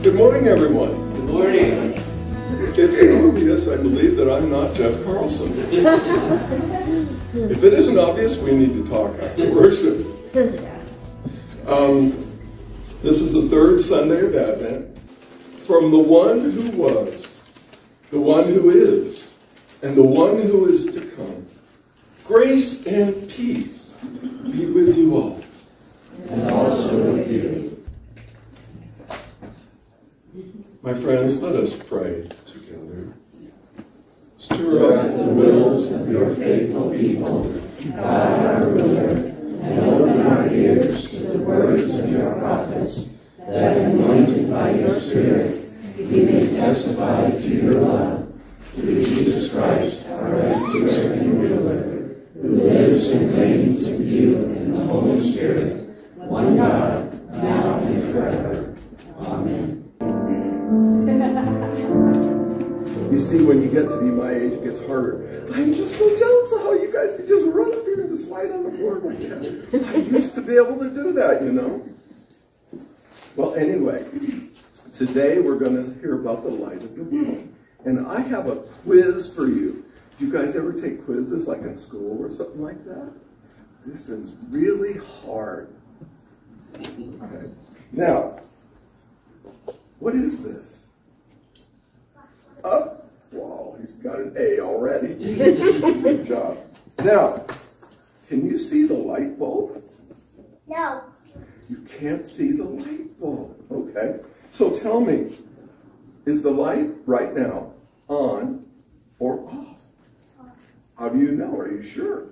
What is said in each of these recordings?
Good morning, everyone. Good morning. It's obvious, I believe, that I'm not Jeff Carlson. if it isn't obvious, we need to talk after worship. Um, this is the third Sunday of Advent. From the one who was, the one who is, and the one who is to come. Grace and peace be with you all. And also with you. My friends, let us pray together. Stir up the wills of your faithful people, God our ruler, and open our ears to the words of your prophets, that anointed by your Spirit, we may testify to your love through Jesus Christ, our rescuer and ruler, who lives and reigns with you in the Holy Spirit, one God, now and forever. Amen. See, when you get to be my age, it gets harder. I'm just so jealous of how you guys can just run up here and just slide on the floor like that. I used to be able to do that, you know. Well, anyway, today we're going to hear about the light of the world. And I have a quiz for you. Do you guys ever take quizzes like in school or something like that? This is really hard. Okay. Now, what is this? Up. Wow, he's got an A already. Good job. Now, can you see the light bulb? No. You can't see the light bulb. Okay. So tell me, is the light right now on or off? How do you know? Are you sure?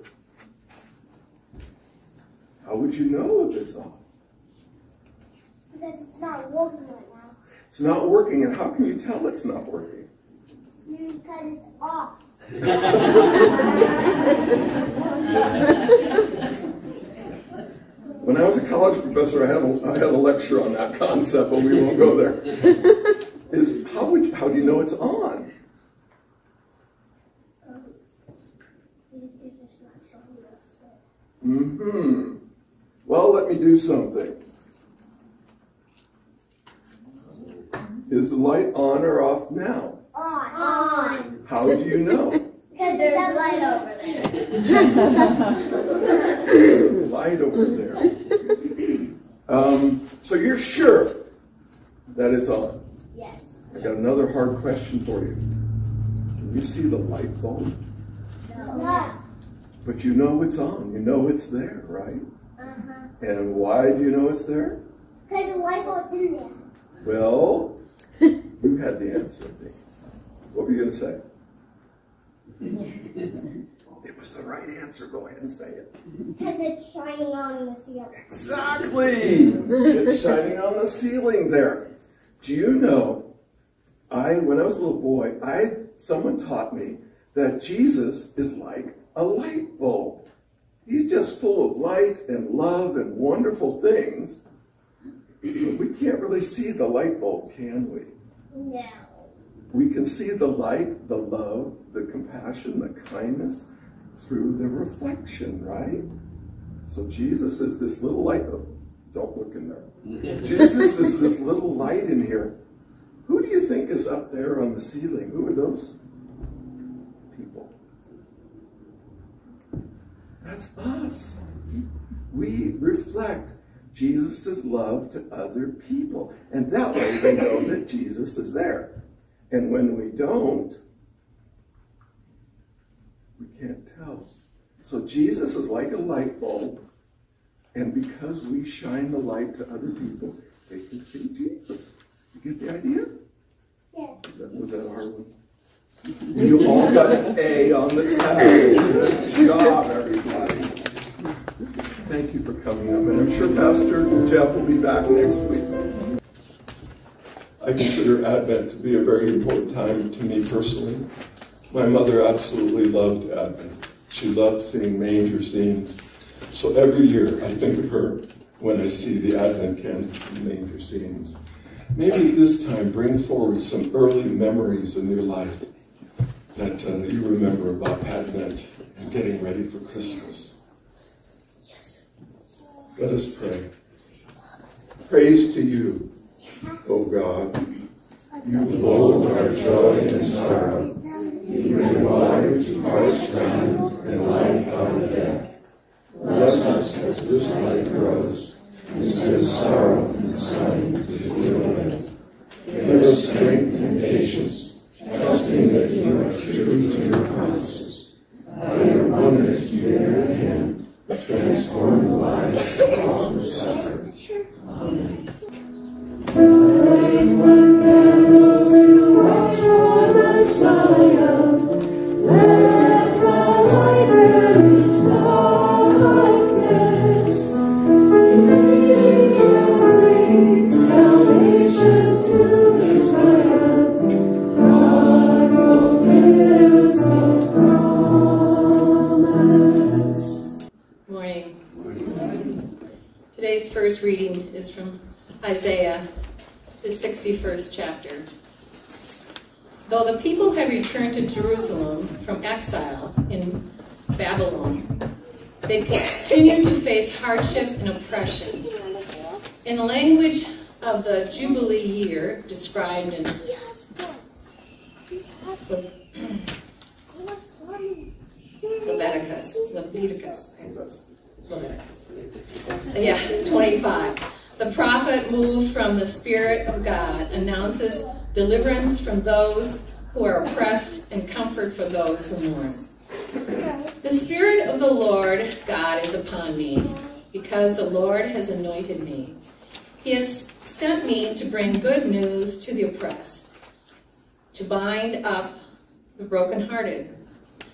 How would you know if it's off? Because it's not working right now. It's not working, and how can you tell it's not working? Because it's off. When I was a college professor, I had a, I had a lecture on that concept, but we won't go there. Is how would how do you know it's on? Hmm. Well, let me do something. Is the light on or off now? How do you know? Because there's light over there. There's a light over there. Um, so you're sure that it's on? Yes. I got another hard question for you. Can you see the light bulb? No. But you know it's on. You know it's there, right? Uh-huh. And why do you know it's there? Because the light bulb's in there. Well, you had the answer. I think. What were you going to say? It was the right answer. Go ahead and say it. Because it's shining on the ceiling. Exactly. It's shining on the ceiling there. Do you know? I when I was a little boy, I someone taught me that Jesus is like a light bulb. He's just full of light and love and wonderful things. But we can't really see the light bulb, can we? No. We can see the light, the love, the compassion, the kindness through the reflection, right? So Jesus is this little light. Oh, don't look in there. Jesus is this little light in here. Who do you think is up there on the ceiling? Who are those people? That's us. We reflect Jesus' love to other people. And that way they know that Jesus is there. And when we don't, we can't tell. So Jesus is like a light bulb. And because we shine the light to other people, they can see Jesus. You get the idea? Yes. Was that, was that a hard one? You all got an A on the test. Good job, everybody. Thank you for coming up. And I'm sure Pastor Jeff will be back next week. I consider Advent to be a very important time to me personally. My mother absolutely loved Advent. She loved seeing manger scenes. So every year I think of her when I see the Advent candy manger scenes. Maybe this time bring forward some early memories in your life that uh, you remember about Advent and getting ready for Christmas. Yes. Let us pray. Praise to you, O God. You hold our joy and sorrow. You bring water to parched ground and life out of death. Bless us as this light grows, and send sorrow and sighing to deal with. Give us strength and patience, trusting that you are true to your promises. By your wondrous spirit hand, transform the lives of all who suffer. Babylon, they continue to face hardship and oppression. In the language of the Jubilee year described in Leviticus, Leviticus, Leviticus. Yeah, 25. The prophet moved from the Spirit of God, announces deliverance from those who are oppressed and comfort for those who mourn. The Spirit of the Lord God is upon me, because the Lord has anointed me. He has sent me to bring good news to the oppressed, to bind up the brokenhearted,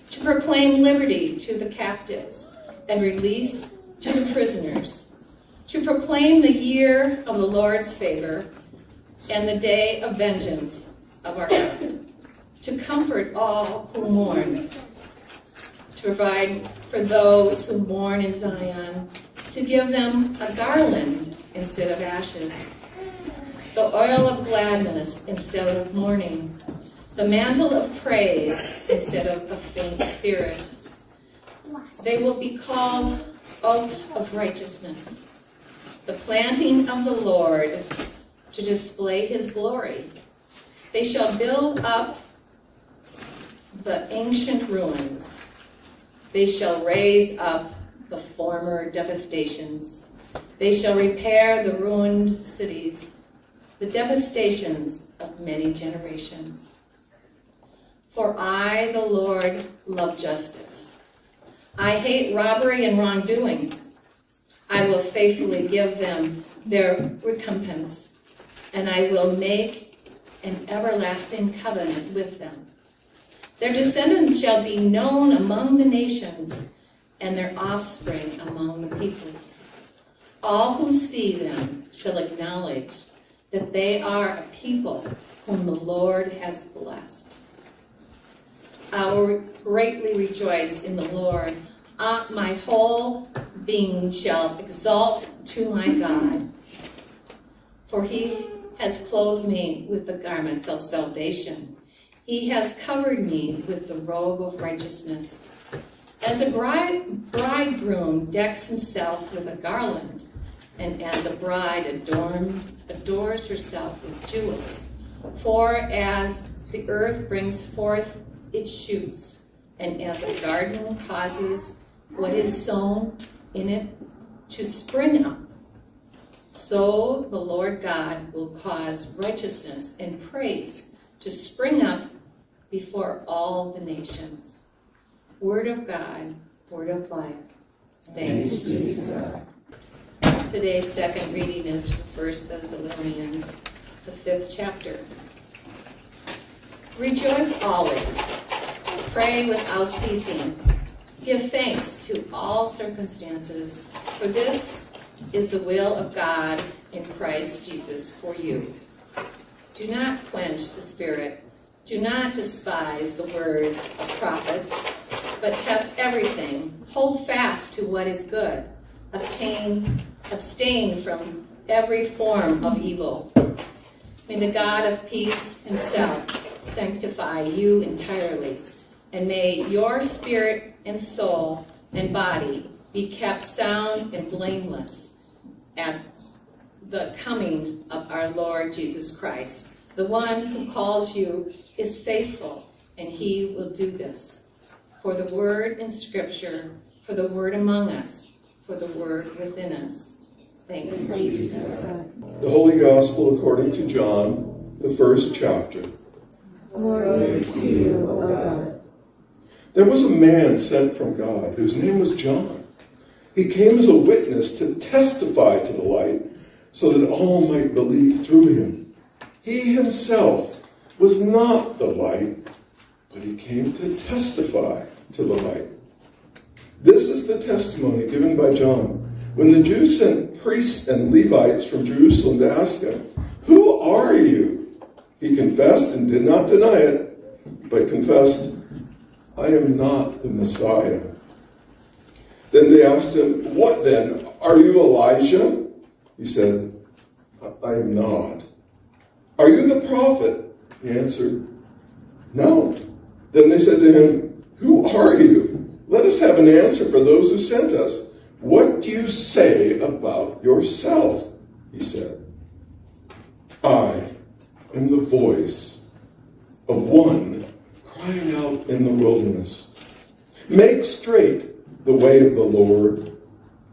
to proclaim liberty to the captives and release to the prisoners, to proclaim the year of the Lord's favor and the day of vengeance of our God, to comfort all who mourn, provide for those who mourn in Zion, to give them a garland instead of ashes, the oil of gladness instead of mourning, the mantle of praise instead of a faint spirit. They will be called oaks of righteousness, the planting of the Lord to display his glory. They shall build up the ancient ruins. They shall raise up the former devastations. They shall repair the ruined cities, the devastations of many generations. For I, the Lord, love justice. I hate robbery and wrongdoing. I will faithfully give them their recompense, and I will make an everlasting covenant with them. Their descendants shall be known among the nations, and their offspring among the peoples. All who see them shall acknowledge that they are a people whom the Lord has blessed. I will greatly rejoice in the Lord. Uh, my whole being shall exalt to my God. For he has clothed me with the garments of salvation. He has covered me with the robe of righteousness. As a bride, bridegroom decks himself with a garland, and as a bride adorns, adores herself with jewels. For as the earth brings forth its shoots, and as a garden causes what is sown in it to spring up, so the Lord God will cause righteousness and praise to spring up before all the nations. Word of God, word of life. Thanks be to God. Today's second reading is from 1 Thessalonians, the fifth chapter. Rejoice always. Pray without ceasing. Give thanks to all circumstances, for this is the will of God in Christ Jesus for you. Do not quench the Spirit. Do not despise the words of prophets but test everything. Hold fast to what is good. Obtain, abstain from every form of evil. May the God of peace himself sanctify you entirely, and may your spirit and soul and body be kept sound and blameless at the coming of our Lord Jesus Christ. The one who calls you is faithful, and he will do this. For the word in Scripture, for the word among us, for the word within us. Thanks be to God. The Holy Gospel according to John, the first chapter. Glory to you, O God. There was a man sent from God whose name was John. He came as a witness to testify to the light so that all might believe through him. He himself was not the light, but he came to testify to the light. This is the testimony given by John. When the Jews sent priests and Levites from Jerusalem to ask him, Who are you? He confessed and did not deny it, but confessed, I am not the Messiah. Then they asked him, What then? Are you Elijah? He said, I am not. Are you the prophet? He answered, No. Then they said to him, Who are you? Let us have an answer for those who sent us. What do you say about yourself? He said, I am the voice of one crying out in the wilderness. Make straight the way of the Lord,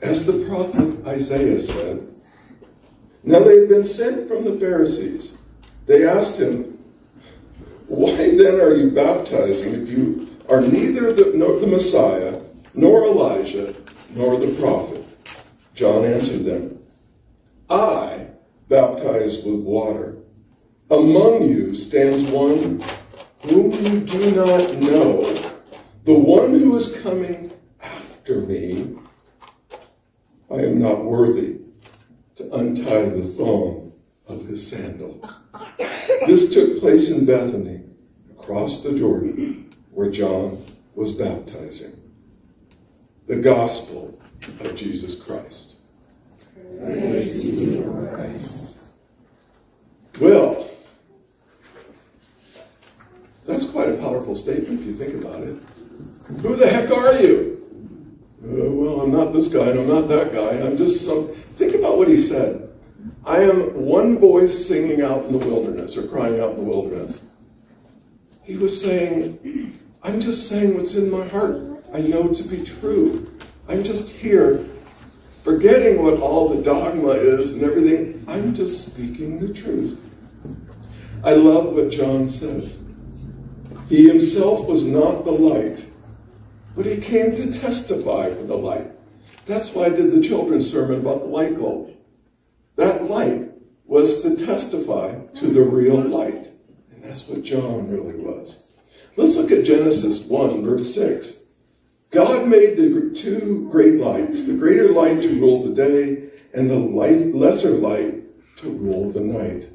as the prophet Isaiah said. Now they had been sent from the Pharisees. They asked him, Why then are you baptizing if you are neither the, nor the Messiah, nor Elijah, nor the prophet? John answered them, I baptize with water. Among you stands one whom you do not know, the one who is coming after me. I am not worthy to untie the thong of his sandal. This took place in Bethany, across the Jordan, where John was baptizing. The gospel of Jesus Christ. Christ. Well, that's quite a powerful statement if you think about it. Who the heck are you? Uh, well, I'm not this guy and I'm not that guy. I'm just some. Think about what he said. I am one voice singing out in the wilderness or crying out in the wilderness. He was saying, I'm just saying what's in my heart. I know to be true. I'm just here, forgetting what all the dogma is and everything. I'm just speaking the truth. I love what John says. He himself was not the light, but he came to testify for the light. That's why I did the children's sermon about the light bulb. That light was to testify to the real light. And that's what John really was. Let's look at Genesis 1, verse 6. God made the two great lights, the greater light to rule the day, and the light, lesser light to rule the night.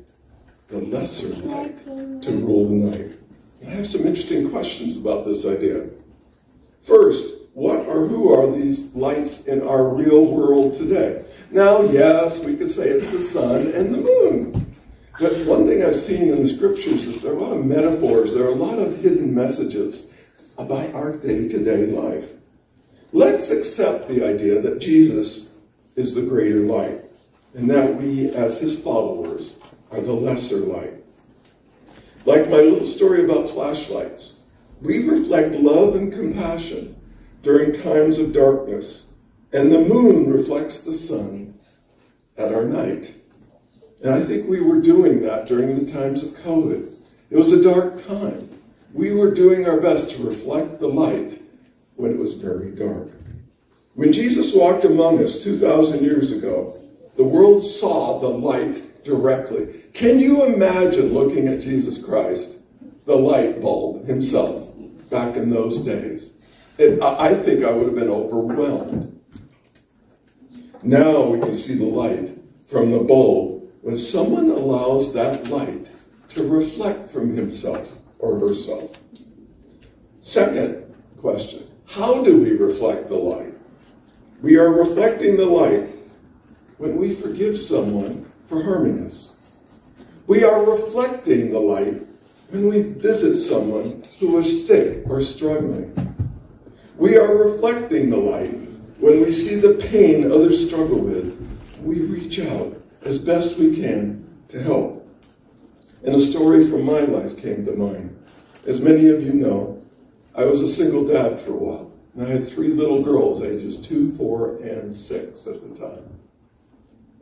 The lesser light to rule the night. I have some interesting questions about this idea. First, what or who are these lights in our real world today? Now, yes, we could say it's the sun and the moon. But one thing I've seen in the scriptures is there are a lot of metaphors, there are a lot of hidden messages about our day to day life. Let's accept the idea that Jesus is the greater light and that we, as his followers, are the lesser light. Like my little story about flashlights, we reflect love and compassion during times of darkness, and the moon reflects the sun at our night. And I think we were doing that during the times of COVID. It was a dark time. We were doing our best to reflect the light when it was very dark. When Jesus walked among us 2,000 years ago, the world saw the light directly. Can you imagine looking at Jesus Christ, the light bulb himself, back in those days? And I think I would have been overwhelmed. Now we can see the light from the bulb when someone allows that light to reflect from himself or herself. Second question How do we reflect the light? We are reflecting the light when we forgive someone for harming us. We are reflecting the light when we visit someone who is sick or struggling. We are reflecting the light when we see the pain others struggle with. We reach out as best we can to help. And a story from my life came to mind. As many of you know, I was a single dad for a while. And I had three little girls, ages two, four, and six at the time.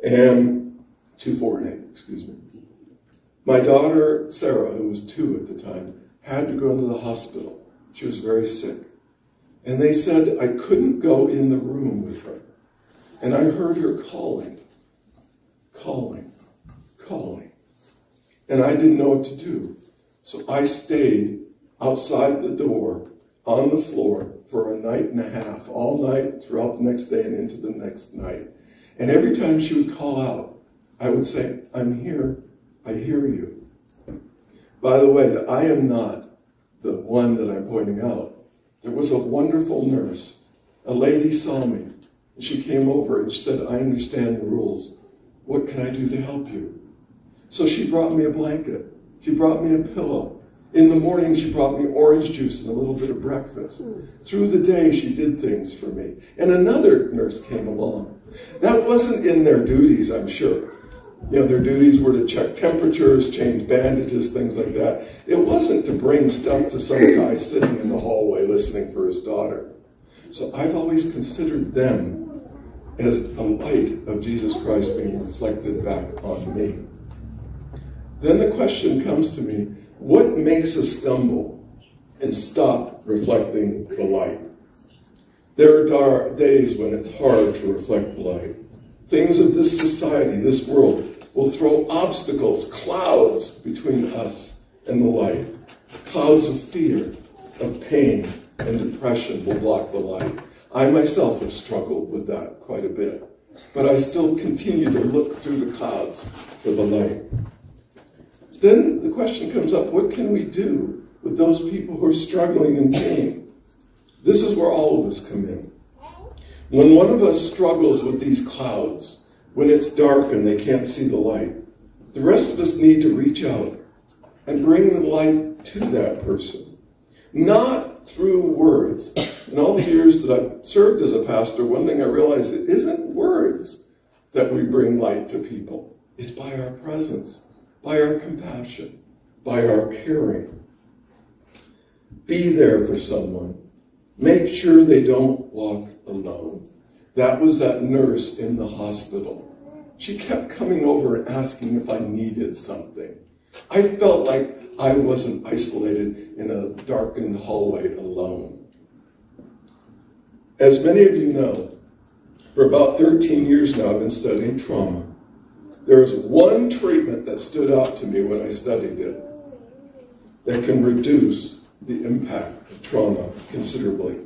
And two, four, and eight, excuse me. My daughter, Sarah, who was two at the time, had to go into the hospital. She was very sick. And they said I couldn't go in the room with her. And I heard her calling, calling, calling. And I didn't know what to do. So I stayed outside the door on the floor for a night and a half, all night throughout the next day and into the next night. And every time she would call out, I would say, I'm here, I hear you. By the way, I am not the one that I'm pointing out. There was a wonderful nurse. A lady saw me. And she came over and she said, I understand the rules. What can I do to help you? So she brought me a blanket. She brought me a pillow. In the morning, she brought me orange juice and a little bit of breakfast. Hmm. Through the day, she did things for me. And another nurse came along. That wasn't in their duties, I'm sure. You know, their duties were to check temperatures, change bandages, things like that. It wasn't to bring stuff to some guy sitting in the hallway listening for his daughter. So I've always considered them as a light of Jesus Christ being reflected back on me. Then the question comes to me, what makes us stumble and stop reflecting the light? There are days when it's hard to reflect the light. Things of this society, this world, will throw obstacles, clouds between us and the light. Clouds of fear, of pain, and depression will block the light. I myself have struggled with that quite a bit, but I still continue to look through the clouds for the light. Then the question comes up what can we do with those people who are struggling in pain? This is where all of us come in. When one of us struggles with these clouds, when it's dark and they can't see the light. The rest of us need to reach out and bring the light to that person. Not through words. In all the years that I've served as a pastor, one thing I realized it isn't words that we bring light to people. It's by our presence, by our compassion, by our caring. Be there for someone. Make sure they don't walk alone. That was that nurse in the hospital. She kept coming over and asking if I needed something. I felt like I wasn't isolated in a darkened hallway alone. As many of you know, for about 13 years now, I've been studying trauma. There is one treatment that stood out to me when I studied it that can reduce the impact of trauma considerably.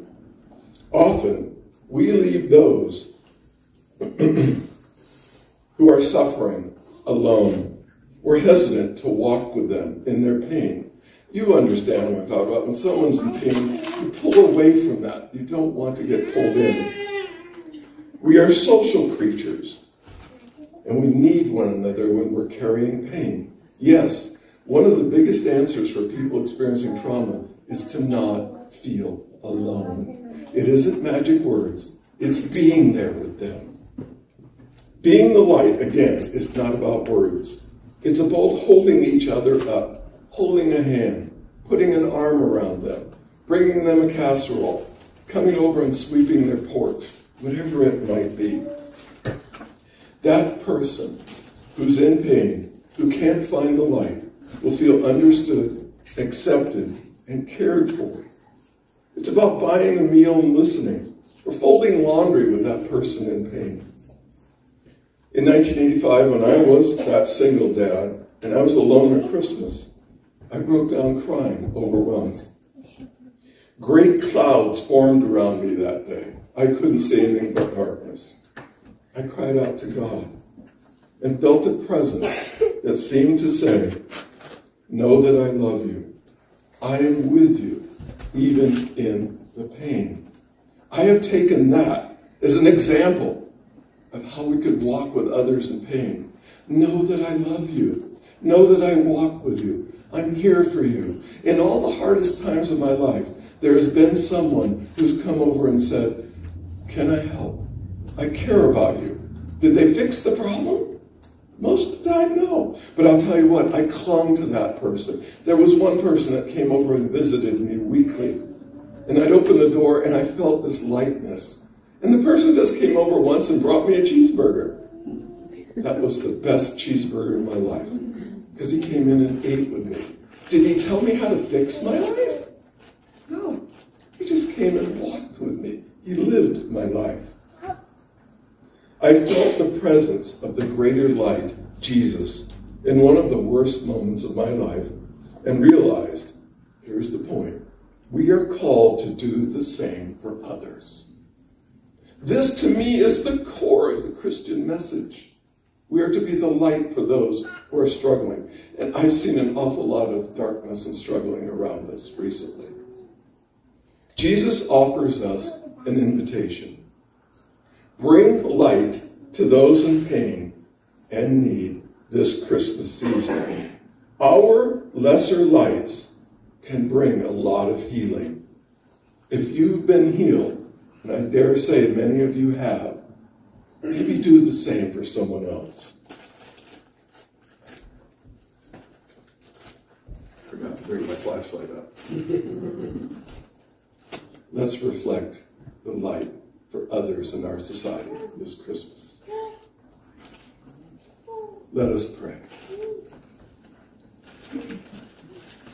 Often, we leave those who are suffering alone. We're hesitant to walk with them in their pain. You understand what I'm talking about. When someone's in pain, you pull away from that. You don't want to get pulled in. We are social creatures, and we need one another when we're carrying pain. Yes, one of the biggest answers for people experiencing trauma is to not feel alone. It isn't magic words, it's being there with them. Being the light, again, is not about words. It's about holding each other up, holding a hand, putting an arm around them, bringing them a casserole, coming over and sweeping their porch, whatever it might be. That person who's in pain, who can't find the light, will feel understood, accepted, and cared for. It's about buying a meal and listening, or folding laundry with that person in pain. In 1985, when I was that single dad, and I was alone at Christmas, I broke down crying, overwhelmed. Great clouds formed around me that day. I couldn't see anything but darkness. I cried out to God and felt a presence that seemed to say, Know that I love you. I am with you, even in the pain. I have taken that as an example of how we could walk with others in pain. Know that I love you. Know that I walk with you. I'm here for you. In all the hardest times of my life, there has been someone who's come over and said, Can I help? I care about you. Did they fix the problem? Most of the time, no. But I'll tell you what, I clung to that person. There was one person that came over and visited me weekly. And I'd open the door and I felt this lightness. And the person just came over once and brought me a cheeseburger. That was the best cheeseburger in my life. Because he came in and ate with me. Did he tell me how to fix my life? No. He just came and walked with me. He lived my life. I felt the presence of the greater light, Jesus, in one of the worst moments of my life and realized here's the point we are called to do the same for others. This to me is the core of the Christian message. We are to be the light for those who are struggling. And I've seen an awful lot of darkness and struggling around us recently. Jesus offers us an invitation. Bring light to those in pain and need this Christmas season. Our lesser lights can bring a lot of healing. If you've been healed, and I dare say many of you have, maybe do the same for someone else. Forgot to bring my flashlight up. Let's reflect the light for others in our society this Christmas. Let us pray.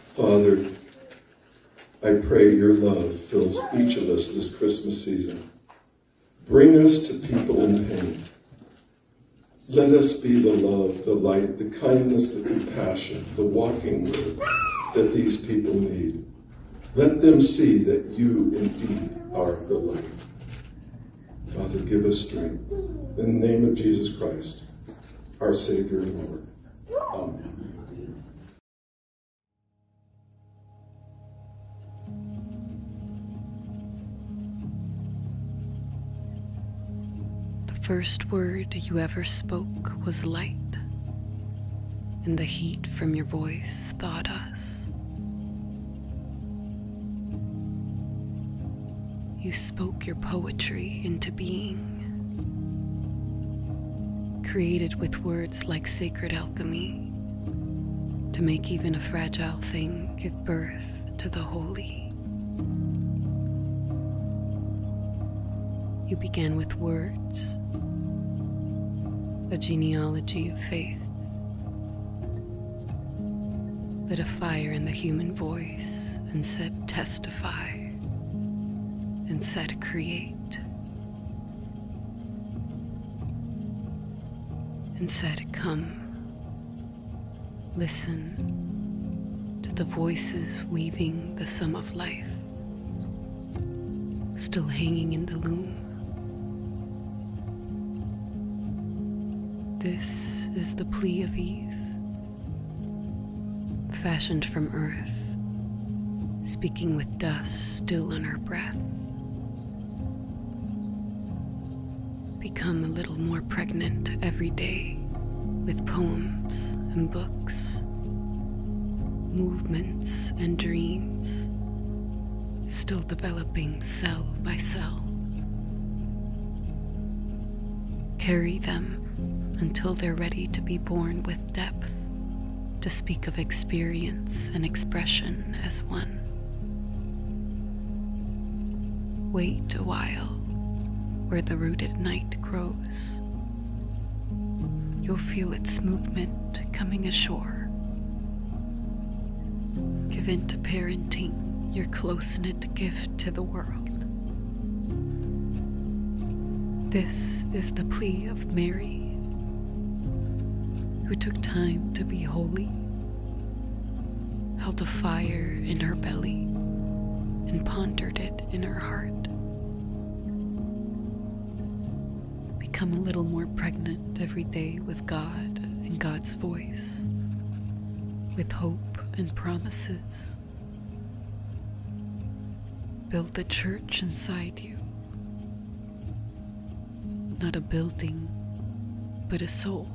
Father, I pray your love fills each of us this Christmas season. Bring us to people in pain. Let us be the love, the light, the kindness, the compassion, the walking word that these people need. Let them see that you indeed are the light. Father, give us strength. In the name of Jesus Christ, our Savior and Lord. Amen. The first word you ever spoke was light, and the heat from your voice thawed us. You spoke your poetry into being, created with words like sacred alchemy to make even a fragile thing give birth to the holy. You began with words, a genealogy of faith, lit a fire in the human voice and said, Testify, said, Create, and said, Come, listen to the voices weaving the sum of life, still hanging in the loom. This is the plea of Eve, fashioned from earth, speaking with dust still on her breath. Become a little more pregnant every day with poems and books, movements and dreams, still developing cell by cell. Carry them until they're ready to be born with depth, to speak of experience and expression as one. Wait a while where the rooted night grows. You'll feel its movement coming ashore. Give in to parenting, your close knit gift to the world. This is the plea of Mary who took time to be holy, held a fire in her belly, and pondered it in her heart. Become a little more pregnant every day with God and God's voice, with hope and promises. Build the church inside you not a building, but a soul.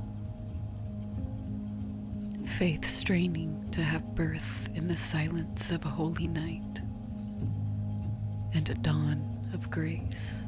Faith straining to have birth in the silence of a holy night and a dawn of grace.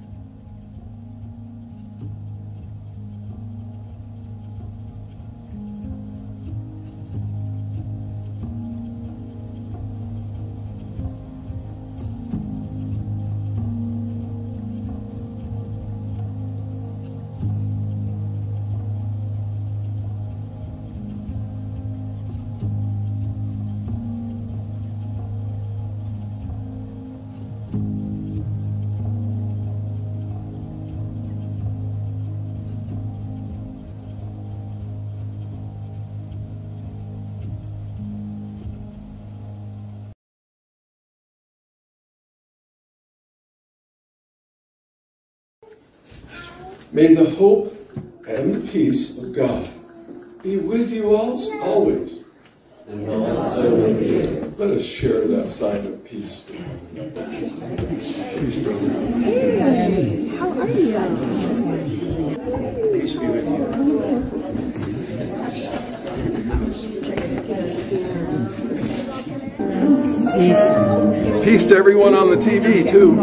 May the hope and the peace of God be with you all always. And also with you. Let us share that sign of peace. Peace How are you? Peace be with you. Peace to everyone on the TV, too.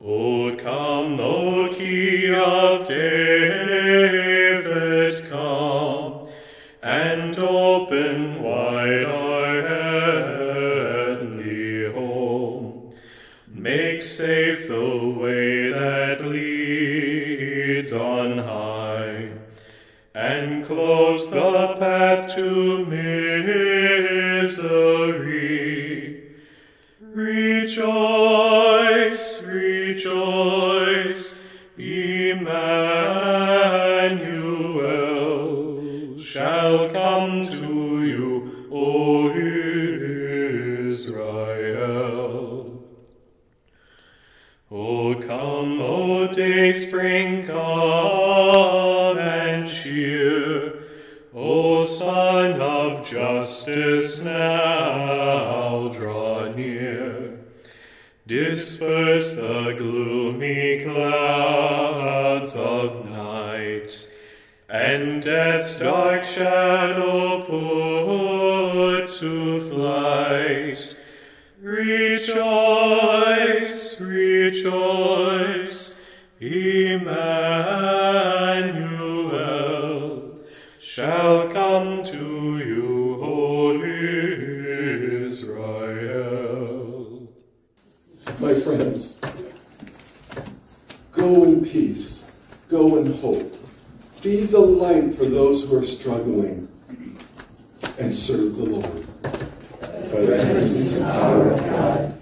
O come, O key of David, Spring, come and cheer. O Son of justice, now draw near. Disperse the gloomy clouds of night, and death's dark shadow put to flight. Rejoice, rejoice, Emmanuel shall come to you, O Israel. My friends, go in peace, go in hope. Be the light for those who are struggling and serve the Lord. For the presence and power of God